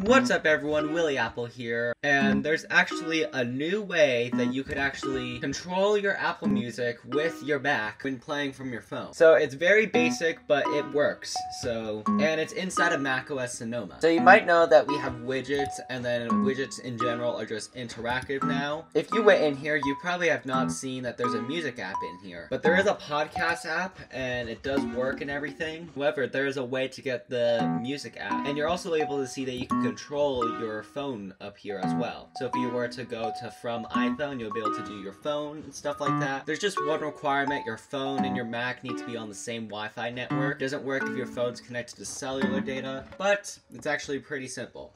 What's up everyone, WilliApple here, and there's actually a new way that you could actually control your Apple Music with your Mac when playing from your phone. So it's very basic, but it works, so, and it's inside of macOS Sonoma. So you might know that we have widgets, and then widgets in general are just interactive now. If you went in here, you probably have not seen that there's a music app in here, but there is a podcast app, and it does work and everything. However, there is a way to get the music app, and you're also able to see that you can Mm. control your phone up here as well. So if you were to go to from iPhone, you'll be able to do your phone and stuff like that. There's just one requirement, your phone and your Mac need to be on the same Wi-Fi network. It doesn't work if your phone's connected to cellular data, but it's actually pretty simple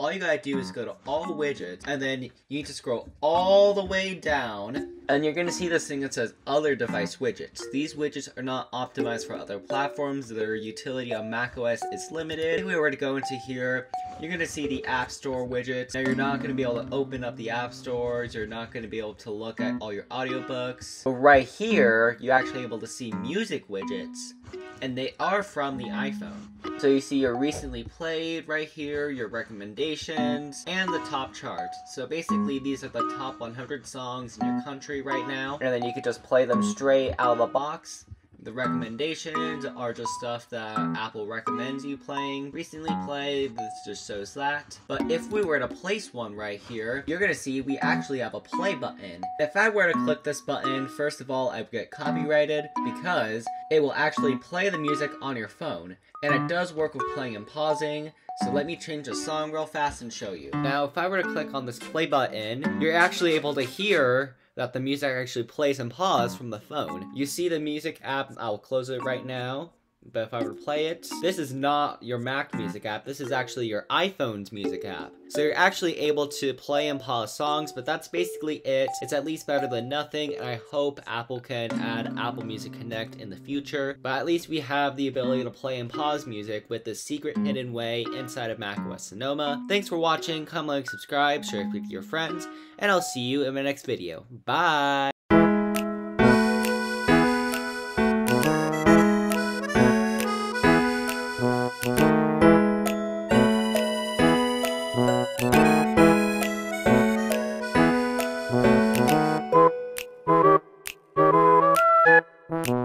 all you gotta do is mm. go to all widgets and then you need to scroll all the way down and you're gonna see this thing that says other device widgets. These widgets are not optimized for other platforms. Their utility on macOS is limited. If we were to go into here, you're gonna see the App Store widgets. Now you're not gonna be able to open up the App Stores. You're not gonna be able to look at all your audiobooks. But right here, you're actually able to see music widgets and they are from the iPhone. So you see your recently played right here, your recommendations, and the top chart. So basically these are the top 100 songs in your country right now. And then you could just play them straight out of the box. The recommendations are just stuff that Apple recommends you playing. Recently played, this just shows that. But if we were to place one right here, you're gonna see we actually have a play button. If I were to click this button, first of all, I would get copyrighted because it will actually play the music on your phone. And it does work with playing and pausing, so let me change a song real fast and show you. Now, if I were to click on this play button, you're actually able to hear that the music actually plays and pause hmm. from the phone. You see the music app, I'll close it right now. But if I were to play it, this is not your Mac music app, this is actually your iPhone's music app. So you're actually able to play and pause songs, but that's basically it. It's at least better than nothing, and I hope Apple can add Apple Music Connect in the future. But at least we have the ability to play and pause music with this secret hidden way inside of macOS Sonoma. Thanks for watching, come like, subscribe, share it with your friends, and I'll see you in my next video. Bye! Thank you.